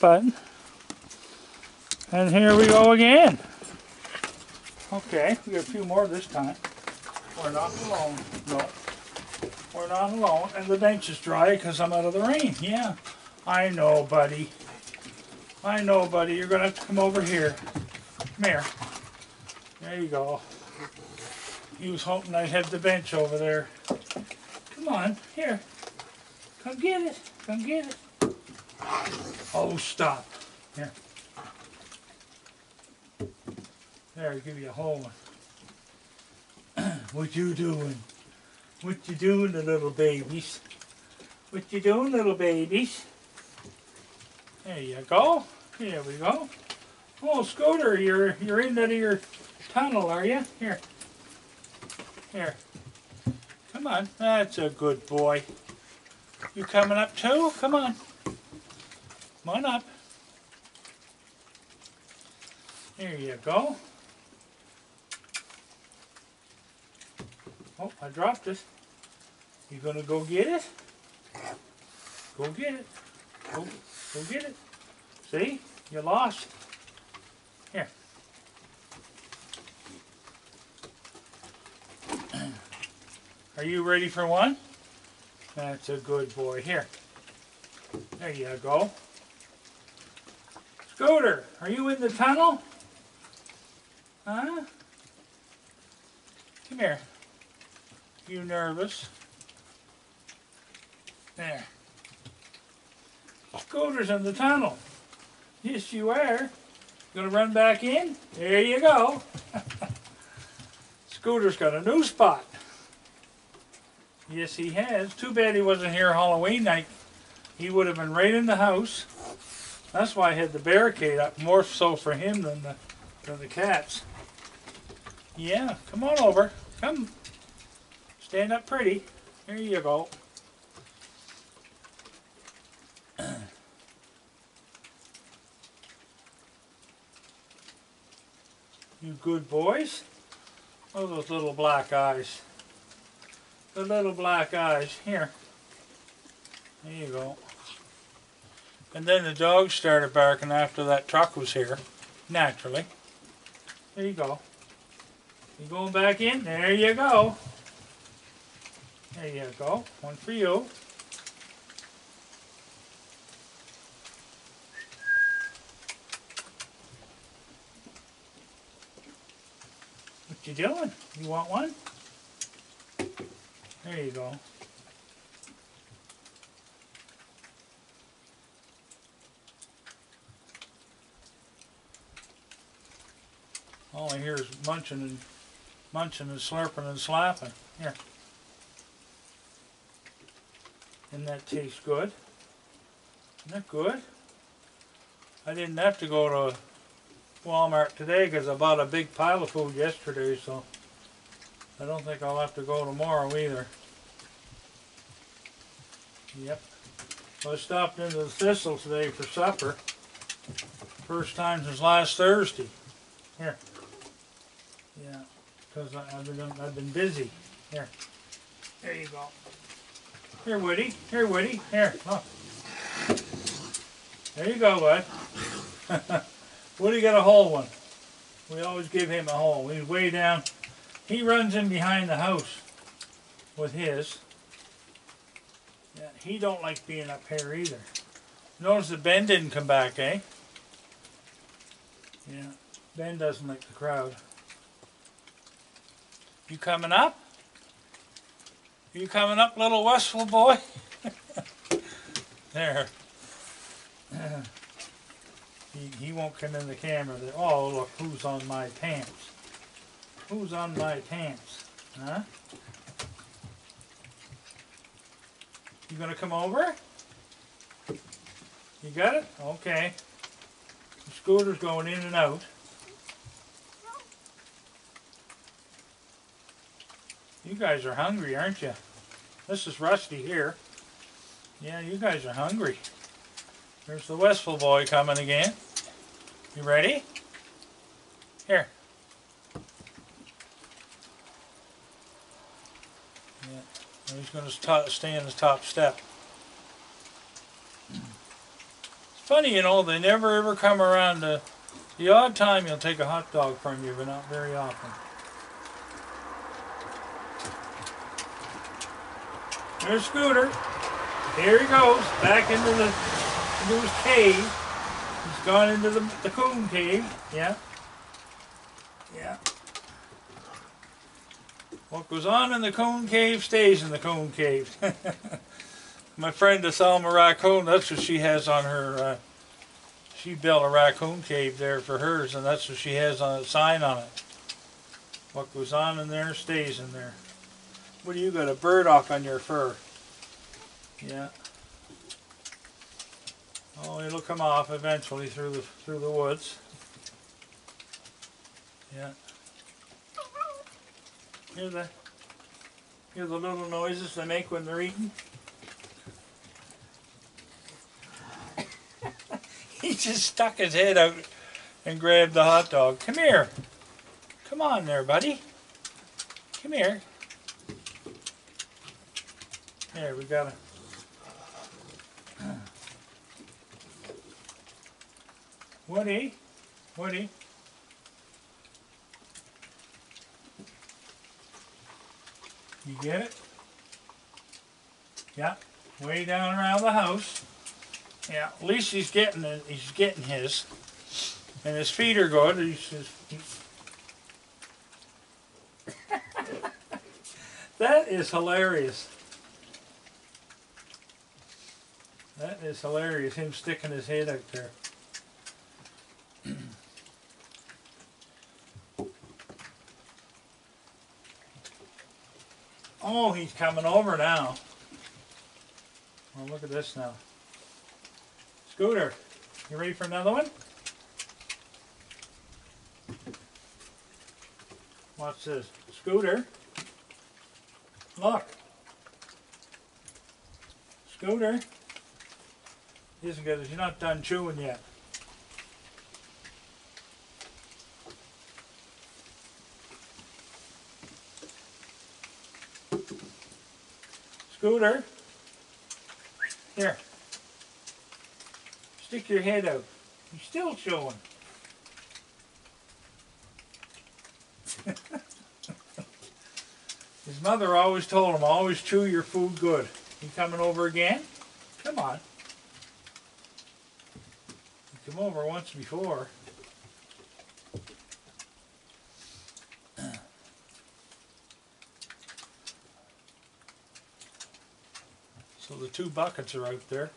button. And here we go again. Okay, we got a few more this time. We're not alone. No. We're not alone. And the bench is dry because I'm out of the rain. Yeah. I know, buddy. I know, buddy. You're going to have to come over here. Come here. There you go. He was hoping I'd have the bench over there. Come on. Here. Come get it. Come get it. Oh, stop. Here. There, give you a whole one. what you doing? What you doing, the little babies? What you doing, little babies? There you go. Here we go. Oh, Scooter, you're you're into your tunnel, are you? Here. Here. Come on. That's a good boy. You coming up too? Come on. Come on up. There you go. Oh, I dropped it. You gonna go get it? Go get it. Go, go get it. See? You lost. Here. Are you ready for one? That's a good boy. Here. There you go. Scooter, are you in the tunnel? Huh? Come here. You nervous? There. Scooter's in the tunnel. Yes, you are. Gonna run back in? There you go. Scooter's got a new spot. Yes, he has. Too bad he wasn't here Halloween night. He would have been right in the house. That's why I had the barricade up, more so for him than the, than the cats. Yeah, come on over. Come. Stand up pretty. There you go. You good boys? Oh, those little black eyes. The little black eyes. Here. There you go. And then the dogs started barking after that truck was here. Naturally. There you go. You going back in? There you go. There you go. One for you. What you doing? You want one? There you go. All I hear is munching and munching and slurping and slapping. Here. And that tastes good. Isn't that good? I didn't have to go to Walmart today because I bought a big pile of food yesterday, so I don't think I'll have to go tomorrow either. Yep. So I stopped into the Thistle today for supper. First time since last Thursday. Here. Because I've been I've been busy. Here. There you go. Here, Woody. Here, Woody. Here, look. There you go, bud. Woody got a whole one. We always give him a whole. He's way down. He runs in behind the house with his. Yeah, he don't like being up here either. Notice that Ben didn't come back, eh? Yeah, Ben doesn't like the crowd. You coming up? You coming up, little Westville boy? there. he, he won't come in the camera. Oh, look, who's on my pants? Who's on my pants? Huh? You gonna come over? You got it? Okay. The scooter's going in and out. You guys are hungry, aren't you? This is Rusty here. Yeah, you guys are hungry. There's the Westville boy coming again. You ready? Here. Yeah, he's going to stay in the top step. It's funny, you know, they never ever come around to the odd time you'll take a hot dog from you, but not very often. There's Scooter. Here he goes, back into the into his cave. He's gone into the, the coon cave. Yeah. Yeah. What goes on in the coon cave stays in the coon cave. My friend the Salma raccoon, that's what she has on her. Uh, she built a raccoon cave there for hers, and that's what she has on a sign on it. What goes on in there stays in there. What do you got? A burdock on your fur? Yeah. Oh, it'll come off eventually through the through the woods. Yeah. Hear the hear the little noises they make when they're eating. he just stuck his head out and grabbed the hot dog. Come here. Come on there, buddy. Come here. There, we got a Woody, Woody. You get it? Yeah, way down around the house. Yeah, at least he's getting it. He's getting his, and his feet are good. He's just, that is hilarious. Is hilarious. Him sticking his head out there. Oh, he's coming over now. Oh, look at this now. Scooter, you ready for another one? Watch this. Scooter. Look. Scooter. Isn't good. He's not done chewing yet. Scooter. Here. Stick your head out. He's still chewing. His mother always told him, always chew your food good. You coming over again? Come on. Come over once before. So the two buckets are out there.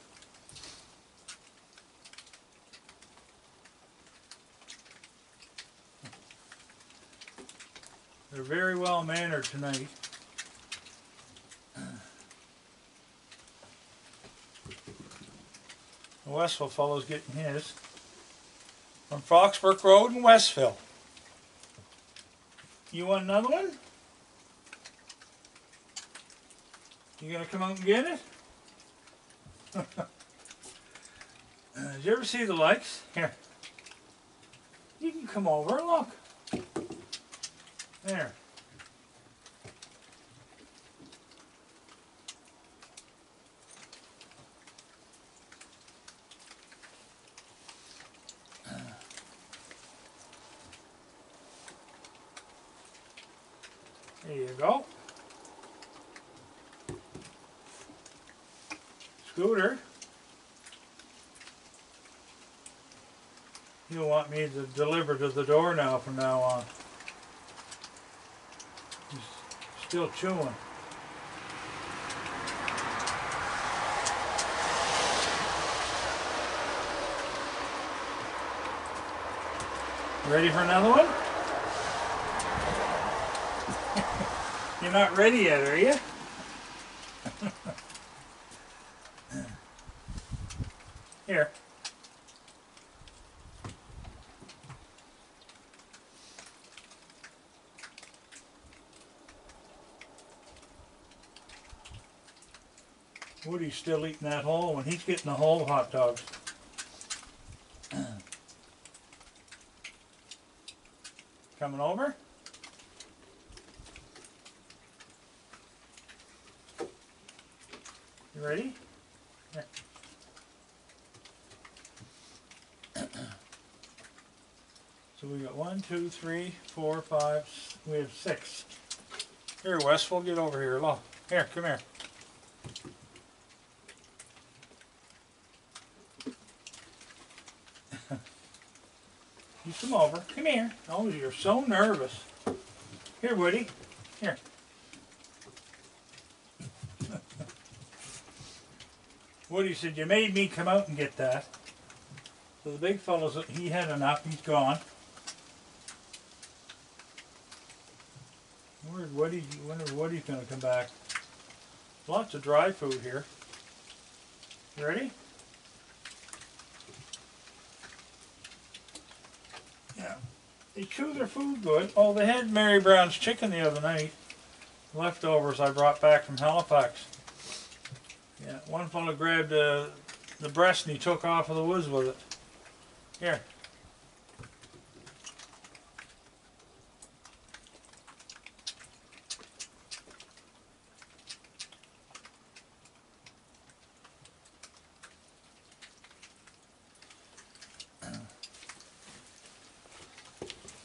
They're very well mannered tonight. The Westville fellow's getting his from Foxbrook Road in Westville. You want another one? You gonna come out and get it? Uh, did you ever see the likes? Here. You can come over and look. There you go. Scooter. You'll want me to deliver to the door now from now on. He's still chewing. Ready for another one? You're not ready yet, are you? Here. He's still eating that whole one. He's getting the whole hot dogs. Coming over. You ready? So we got one, two, three, four, five, we have six. Here, Wes, we'll get over here. Here, come here. Come over. Come here. Oh, you're so nervous. Here, Woody. Here. Woody said, you made me come out and get that. So the big fellow's, he had enough, he's gone. Where's Woody, wonder if Woody's gonna come back. Lots of dry food here. You ready? Yeah. They chew their food good. Oh, they had Mary Brown's chicken the other night. Leftovers I brought back from Halifax. Yeah, one fellow grabbed uh, the breast and he took off of the woods with it. Here.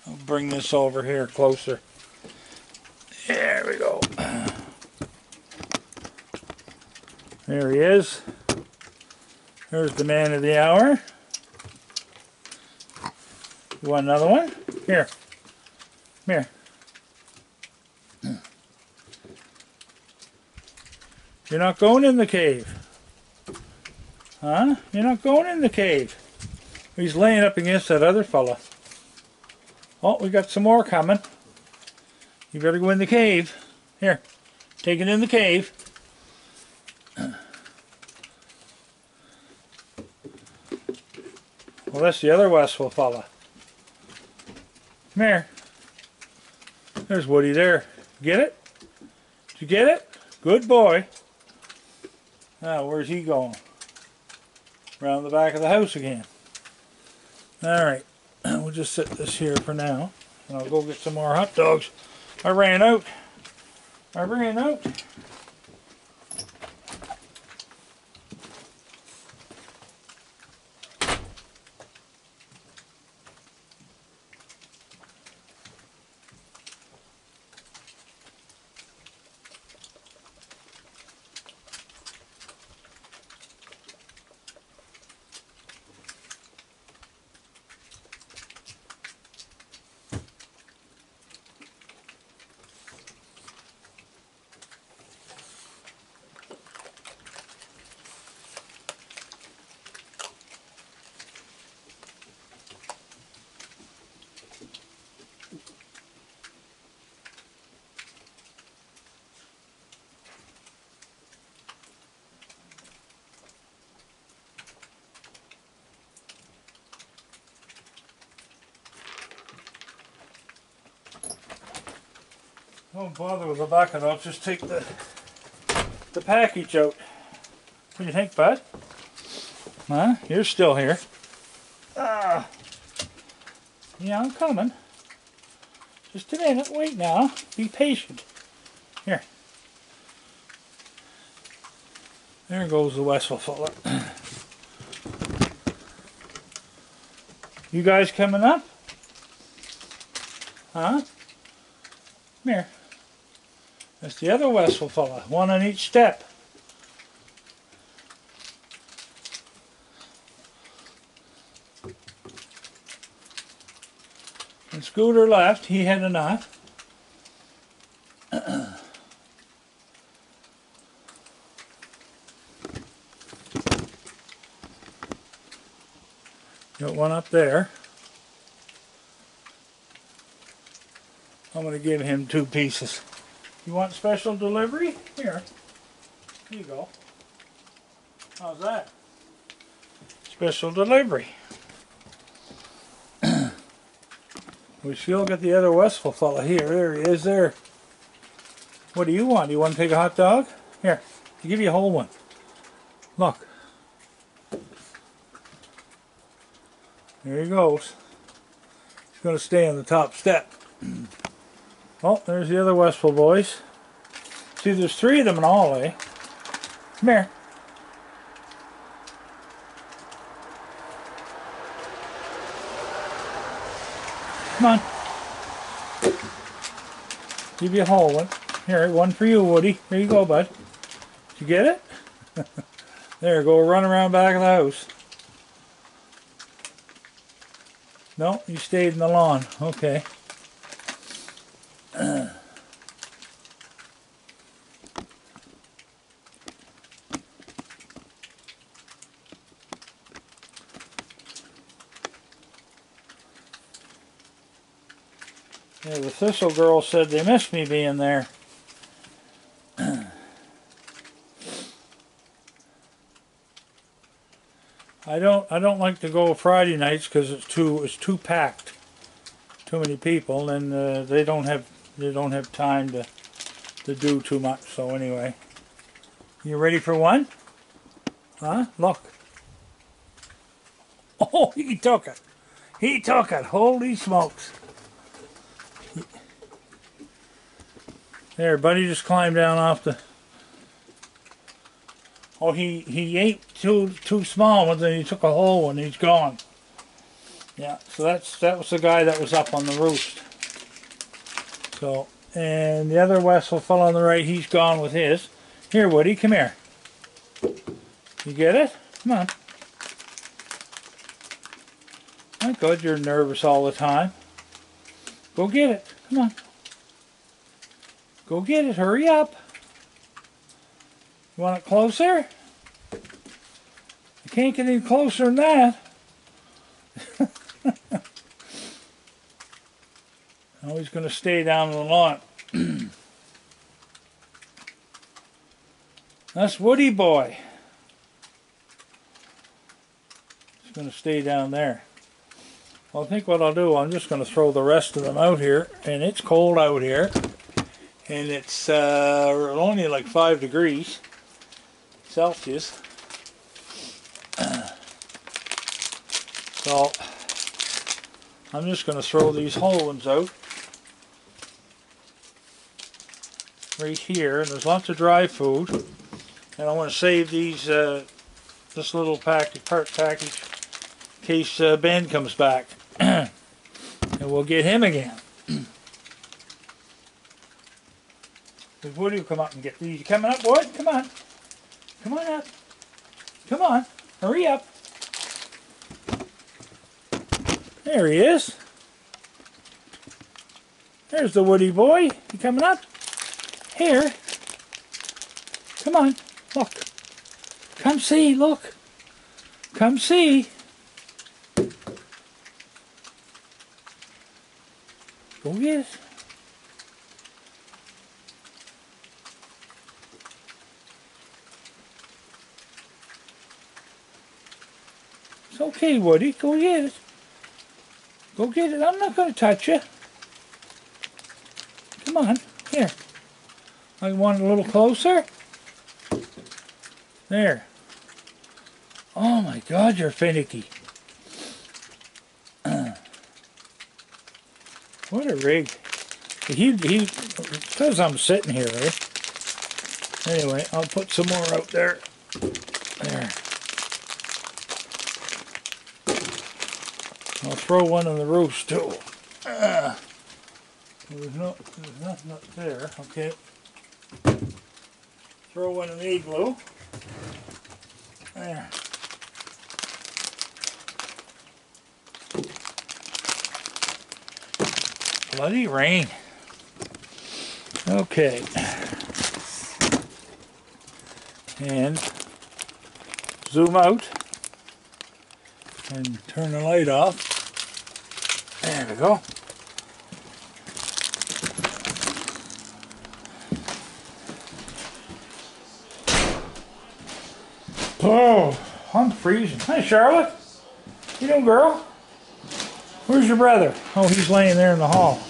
I'll bring this over here closer. There we go. There he is. There's the man of the hour. You want another one? Here. Come here. You're not going in the cave. Huh? You're not going in the cave. He's laying up against that other fella. Oh, we got some more coming. You better go in the cave. Here. Take it in the cave. Well, that's the other Westville fella. Come here. There's Woody there. Get it? Did you get it? Good boy. Now, where's he going? Around the back of the house again. Alright. We'll just set this here for now. And I'll go get some more hot dogs. I ran out. I ran out. Don't bother with the bucket, I'll just take the the package out. What do you think, bud? Huh? You're still here. Ah. Yeah, I'm coming. Just a minute, wait now. Be patient. Here. There goes the Westville fella. You guys coming up? Huh? Come here. That's the other Westville fella, one on each step. And Scooter left, he had enough. Got one up there. I'm going to give him two pieces. You want special delivery? Here. Here you go. How's that? Special delivery. we still got the other Westville fella here. There he is there. What do you want? Do you want to take a hot dog? Here. I'll give you a whole one. Look. There he goes. He's going to stay on the top step. Oh, there's the other Westville boys. See, there's three of them in all, eh? Come here. Come on. Give you a whole one. Here, one for you, Woody. Here you go, bud. Did you get it? there, go run around back of the house. No, you stayed in the lawn. Okay. Yeah, the Thistle girl said they missed me being there. I don't I don't like to go Friday nights because it's too it's too packed, too many people, and uh, they don't have they don't have time to to do too much. So anyway, you ready for one? Huh? Look. Oh, he took it. He took it. Holy smokes. There, buddy just climbed down off the... Oh, he, he ate two two small ones and he took a whole one. He's gone. Yeah, so that's that was the guy that was up on the roost. So, and the other Westville fell on the right, he's gone with his. Here, Woody, come here. You get it? Come on. My God, you're nervous all the time. Go get it. Come on. Go get it. Hurry up. You want it closer? I can't get any closer than that. now he's going to stay down in the lawn. That's Woody Boy. He's going to stay down there. Well, I think what I'll do, I'm just going to throw the rest of them out here. And it's cold out here and it's uh, only like 5 degrees Celsius. So I'm just going to throw these whole ones out right here. And there's lots of dry food. And I want to save these, uh, this little package, part package, in case uh, Ben comes back. and we'll get him again. Because Woody will come up and get these. You coming up, Wood? Come on. Come on up. Come on. Hurry up. There he is. There's the Woody boy. You coming up? Here. Come on. Look. Come see. Look. Come see. Oh, Go get it. It's okay, Woody. Go get it. Go get it. I'm not going to touch you. Come on. Here. I want it a little closer. There. Oh my God, you're finicky. What a rig. He, he, because I'm sitting here? Anyway, I'll put some more out there. There. I'll throw one on the roof too. Uh, there's, no, there's nothing up there. Okay. Throw in an igloo. There. Bloody rain. Okay. And zoom out and turn the light off. There we go. Oh, I'm freezing. Hi, Charlotte. You doing, girl? Where's your brother? Oh, he's laying there in the hall.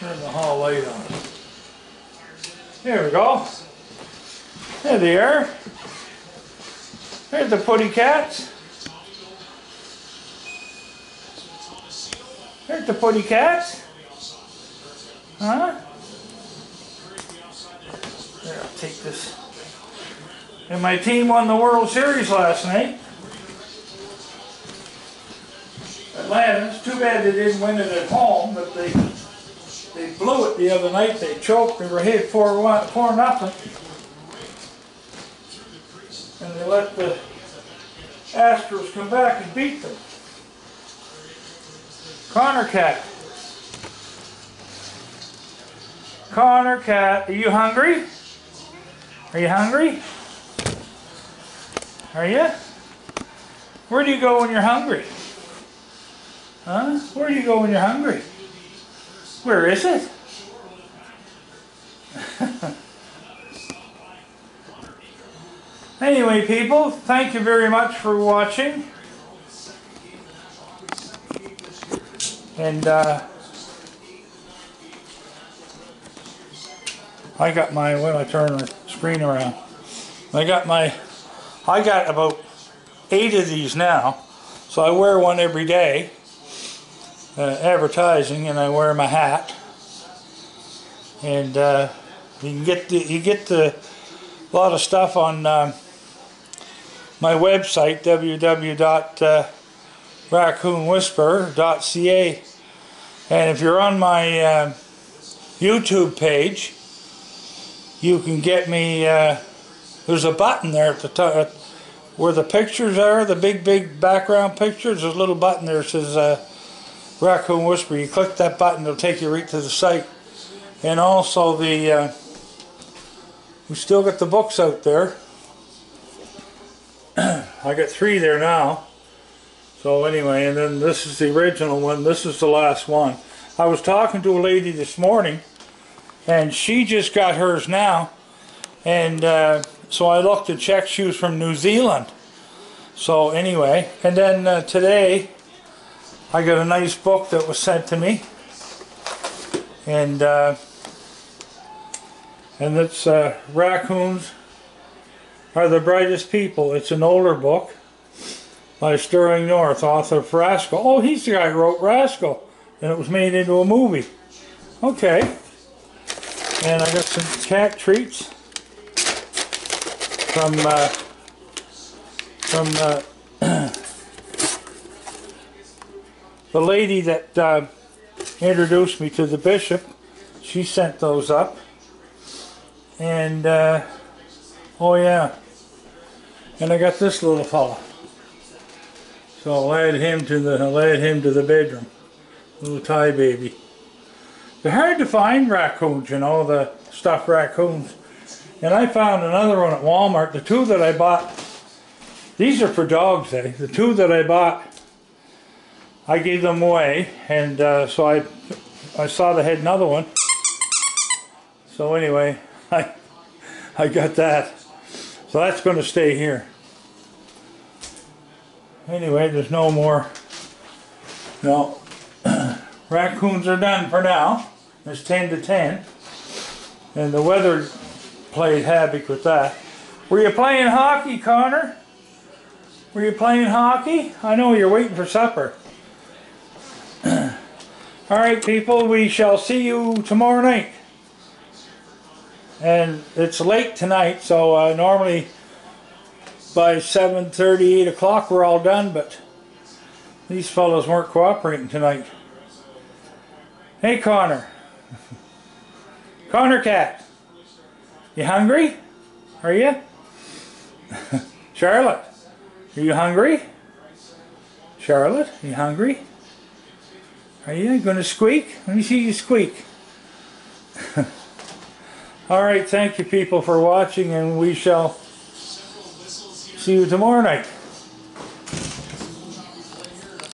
Turn the hall light on. There we go. There they are. There's the putty cats. There's the putty cats. Huh? Take this And my team won the World Series last night. Atlanta. It's too bad they didn't win it at home, but they they blew it the other night. They choked. They were ahead four one, four nothing, and they let the Astros come back and beat them. Connor Cat. Connor Cat, are you hungry? Are you hungry? Are you? Where do you go when you're hungry? Huh? Where do you go when you're hungry? Where is it? anyway, people, thank you very much for watching. And, uh, I got my, when I turn screen around, I got my, I got about eight of these now. So I wear one every day, uh, advertising, and I wear my hat. And uh, you can get the, you get the, lot of stuff on uh, my website, www.raccoonwhisperer.ca. And if you're on my uh, YouTube page, you can get me, uh, there's a button there at the top, where the pictures are, the big, big background pictures, there's a little button there that says uh, Raccoon Whisperer. You click that button, it'll take you right to the site. And also the, uh, we still got the books out there. I got three there now. So anyway, and then this is the original one. This is the last one. I was talking to a lady this morning and she just got hers now. And uh, so I looked and checked she was from New Zealand. So anyway and then uh, today I got a nice book that was sent to me. And uh, and it's uh, raccoons are the brightest people. It's an older book by Sterling North author of Rascal. Oh he's the guy who wrote Rascal. And it was made into a movie. Okay and I got some cat treats from uh, from uh, the lady that uh, introduced me to the bishop. She sent those up, and uh, oh yeah, and I got this little fella. So I'll add him to the I'll add him to the bedroom, little Thai baby. They're hard to find raccoons, you know, the stuffed raccoons. And I found another one at Walmart. The two that I bought, these are for dogs, eh? The two that I bought, I gave them away. And uh, so I, I saw they had another one. So anyway, I, I got that. So that's going to stay here. Anyway, there's no more. No. Raccoons are done for now. It's 10 to 10. And the weather played havoc with that. Were you playing hockey, Connor? Were you playing hockey? I know you're waiting for supper. Alright people, we shall see you tomorrow night. And it's late tonight, so uh, normally by 7.30, 8 o'clock we're all done, but these fellows weren't cooperating tonight. Hey Connor. Connor Cat. You hungry? Are you? Charlotte. Are you hungry? Charlotte, you hungry? Are you going to squeak? Let me see you squeak. Alright, thank you people for watching and we shall see you tomorrow night.